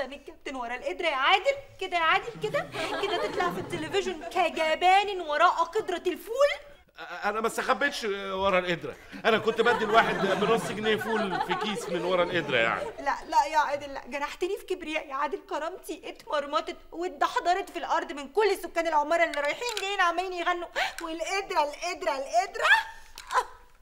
من الكابتن ورا القدره يا عادل. كده يا عادل كده. كده تطلع في التلفزيون جبان وراء قدرة الفول. أنا ما استخبيتش ورا القدرة. أنا كنت بدي الواحد بنص جنيه فول في كيس من ورا القدرة يعني. لا لا يا عادل لا. جرحتني في كبرياء يا عادل. كرامتي اتمرمطت واتدحدرت في الأرض من كل سكان العمارة اللي رايحين جايين عمالين يغنوا. والقدرة القدرة القدرة.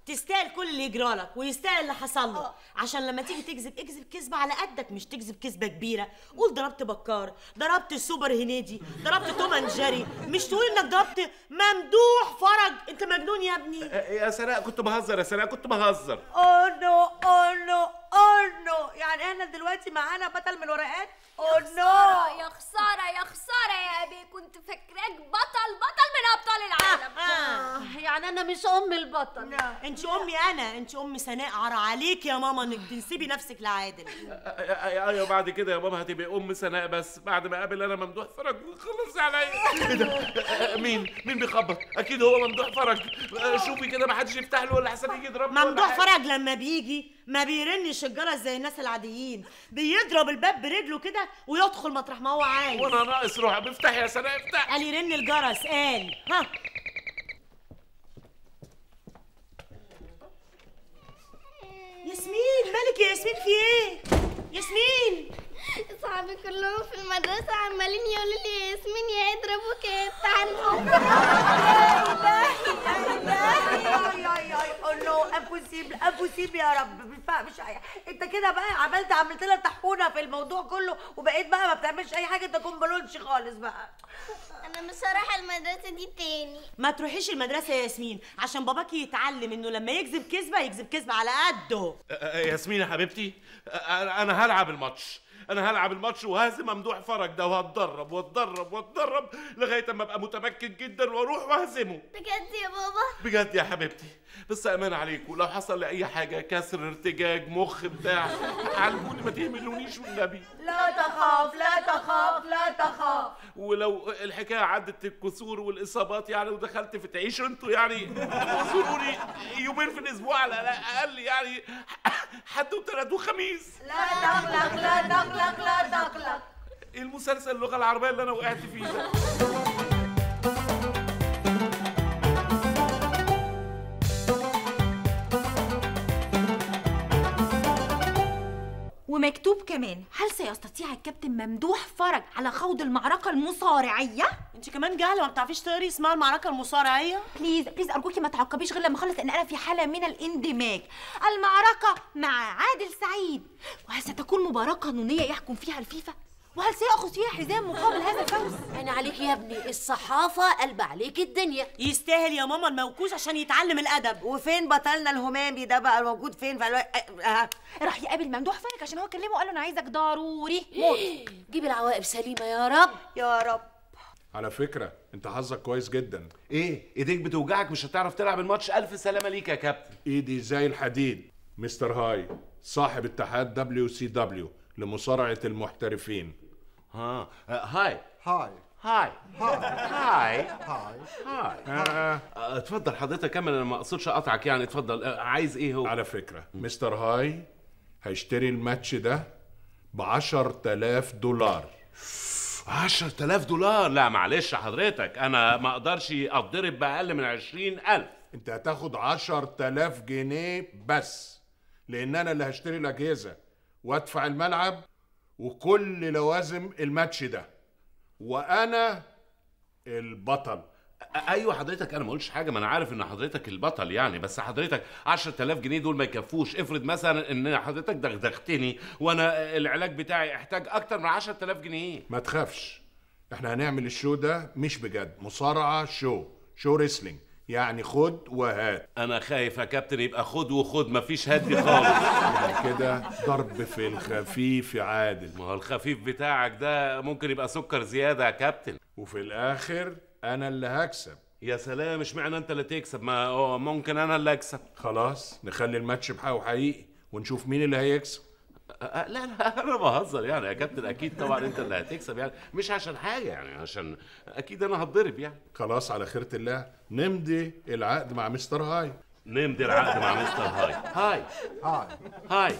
تستاهل كل اللي يجرالك ويستاهل اللي حصل له. عشان لما تيجي تكذب اكذب كذبة على قدك مش تكذب كذبة كبيرة. قول ضربت بكار ضربت سوبر هنيدي ضربت توم أند جيري. مش تقول إنك ضربت ممدوح فرج. أنت مجنون يا ابني. يا سناء كنت بهزر يا سناء كنت بهزر. oh no oh no oh no. يعني إحنا دلوقتي معانا بطل من ورق خسارة no. يا خسارة يا خسارة يا أبي. كنت فاكراك بطل بطل. من أبطال العالم. آه. يعني أنا مش أم البطل. أنت أمي أنا. أنت ام سناء. عار عليك يا ماما إنك تنسبي نفسك لعادل. أيوه بعد كده يا ماما هتبقى أم سناء بس. بعد ما أقابل أنا ممدوح فرج. خلص عليا. إيه ده؟ مين؟ مين بيخبط؟ أكيد هو ممدوح فرج. شوفي كده ما حدش يفتح له ولا حسن يجي يضربني ممدوح. فرج لما بيجي ما بيرنش الجرس زي الناس العاديين. بيضرب الباب برجله كده ويدخل مطرح ما هو عايز وأنا ناقص روح افتح يا سناء افتح. قال يرن الجرس قال. ها. ياسمين مالك يا ياسمين؟ في إيه؟ ياسمين. صحابي كلهم في المدرسة عمالين يقولوا لي يا ياسمين يا تعالوا نو امبوسيبل امبوسيبل يا رب مش أي- أنت كده بقى عملت عملت لها طحونه في الموضوع كله وبقيت بقى ما بتعملش أي حاجة أنت كومبلونش خالص بقى. أنا مش هروح المدرسة دي تاني. ما تروحيش المدرسة يا ياسمين عشان باباكي يتعلم إنه لما يكذب كذبة يكذب كذبة على قده. ياسمين يا حبيبتي أنا أنا هلعب الماتش. أنا هلعب الماتش وهازم ممدوح فرج ده وهتدرب واتدرب واتدرب لغاية أما أبقى متمكن جدا وأروح وأهزمه. بجد يا بابا؟ بجد يا حبيبتي. بس أمان عليكم لو حصل لي أي حاجة كسر ارتجاج مخ بتاع علموني ما تهملونيش والنبي لا تخاف لا تخاف لا تخاف. ولو الحكاية عدت الكسور والإصابات يعني ودخلت في تعيشوا أنتوا يعني. زوروني يومين في الأسبوع على الأقل يعني حد وثلاث وخميس لا تقلق لا تقلق لا تقلق المسلسل اللغة العربية اللي أنا وقعت فيه ده؟ ومكتوب كمان هل سيستطيع الكابتن ممدوح فرج على خوض المعركة المصارعية؟ انت كمان جهله ما بتعرفيش تقري اسمها المعركة المصارعية بليز بليز أرجوكي ما تعقبيش غير لما أخلص لأن أنا في حالة من الاندماج المعركة مع عادل سعيد وهل ستكون مباراة قانونية يحكم فيها الفيفا؟ وهل سيأخذ فيها حزام مقابل هذا الفوز؟ عيني عليك يا ابني الصحافة قلب عليك الدنيا. يستاهل يا ماما الموكوس عشان يتعلم الأدب. وفين بطلنا الهمامي ده بقى موجود فين؟ في ألو... آه. راح يقابل ممدوح فرج عشان هو كلمه وقال له أنا عايزك ضروري. موت. جيب العواقب سليمة يا رب. يا رب. على فكرة أنت حظك كويس جدا. إيه؟ إيديك بتوجعك مش هتعرف تلعب الماتش. ألف سلامة ليك يا كابتن. إيدي زي الحديد. مستر هاي صاحب اتحاد WCW لمصارعة المحترفين. ها hi hi hi hi hi hi اتفضل حضرتك كمل أنا ما أقصدش أقطعك يعني اتفضل آه، عايز إيه هو؟ على فكرة مستر هاي هيشتري الماتش ده ب 10000 دولار. 10000 دولار؟ لا معلش حضرتك أنا ما أقدرش أتضرب بأقل من 20000 أنت هتاخد 10000 جنيه بس لأن أنا اللي هشتري الأجهزة. وأدفع الملعب وكل لوازم الماتش ده. وأنا البطل. أيوه حضرتك أنا ما قلتش حاجة ما أنا عارف إن حضرتك البطل يعني بس حضرتك 10000 جنيه دول ما يكفوش. افرض مثلا إن حضرتك دغدغتني وأنا العلاج بتاعي احتاج أكتر من 10000 جنيه. ما تخافش. إحنا هنعمل ال show ده مش بجد. مصارعة show show wrestling يعني خد وهات. أنا خايف يا كابتن يبقى خد وخد مفيش هات خالص. يعني كده ضرب في الخفيف عادي. ما هو الخفيف بتاعك ده ممكن يبقى سكر زيادة يا كابتن. وفي الآخر أنا اللي هكسب. يا سلام اشمعنى أنت اللي تكسب؟ ما هو ممكن أنا اللي أكسب. خلاص نخلي الماتش بحقه حقيقي ونشوف مين اللي هيكسب. لا لا أنا بهزر يعني. يا كابتن أكيد طبعا أنت اللي هتكسب يعني. مش عشان حاجة يعني عشان أكيد أنا هتضرب يعني. خلاص على خيرة الله نمضي العقد مع مستر هاي. نمضي العقد مع مستر هاي. هاي. هاي. هاي.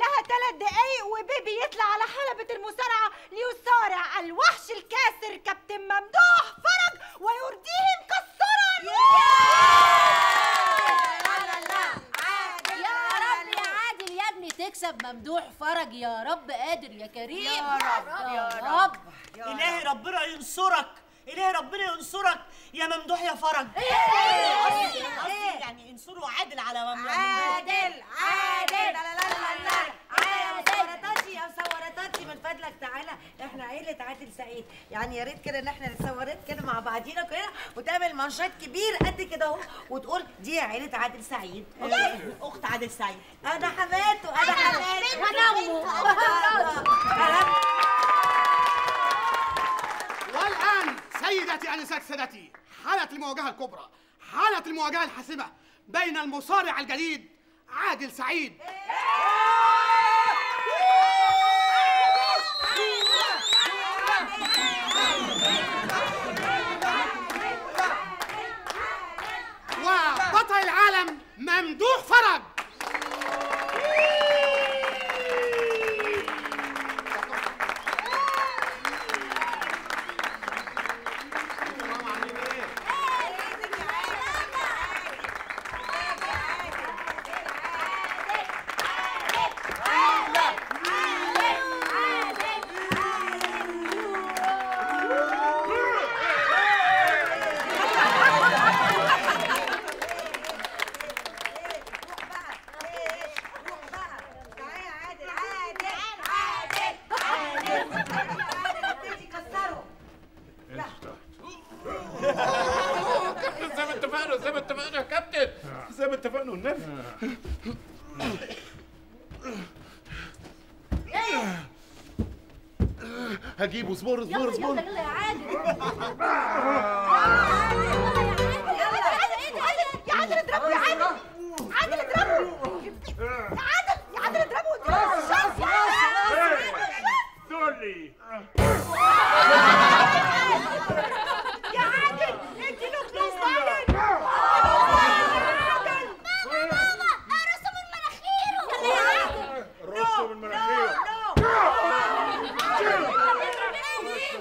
اللي بيطلع على حلبة المصارعة ليصارع الوحش الكاسر كابتن ممدوح فرج ويرضيه مكسرا يا رب يا عادل. يا ابني تكسب ممدوح فرج. يا رب قادر يا كريم. يا رب، يا رب. إلهي ربنا ينصرك. إلهي ربنا ينصرك. يا ممدوح يا فرج. قصدي قصدي يعني انصروا عادل على ممدوح. عادل عادل. لا لا لا لا لا. عادل. يا مسورتاتي من فضلك تعالى. إحنا عيلة عادل سعيد. يعني يا ريت كده إن إحنا نتصورت كده مع بعضينا كلنا وتعمل منشط كبير قد كده أهو وتقول دي عيلة عادل سعيد. أخت عادل سعيد. أنا حماته أنا حماته أنا امه سيدتي أنسات سادتي حالة المواجهة الكبرى حالة المواجهة الحاسمة بين المصارع الجديد عادل سعيد. زي ما اتفقنا زي ما اتفقنا يا كابتن زي ما اتفقنا والنبي هجيبه اصبر اصبر اصبر يلا يلا يا عادل يا عادل اضربه يا عادل عادل اضربه يا عادل يا عادل اضربه واديله الشمس يا عادل سوري يا عادل اديله فلوس عادل رسم المناخير يلا يا عادل رصه من مناخيره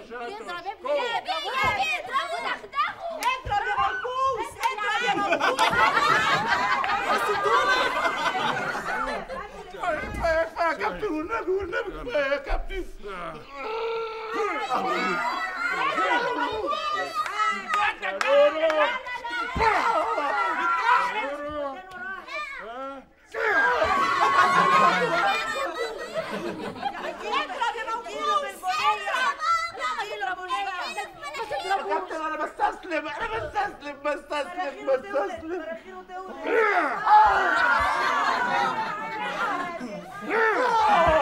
يضرب ابني يا بيه يا بيه اضربوا دغدغوا اضرب يا مرقوس اضرب يا مرقوس كفايه كفايه يا كابتن والنبي والنبي. كفايه يا كابتن. أنا بستسلم أنا بستسلم بستسلم Yeah.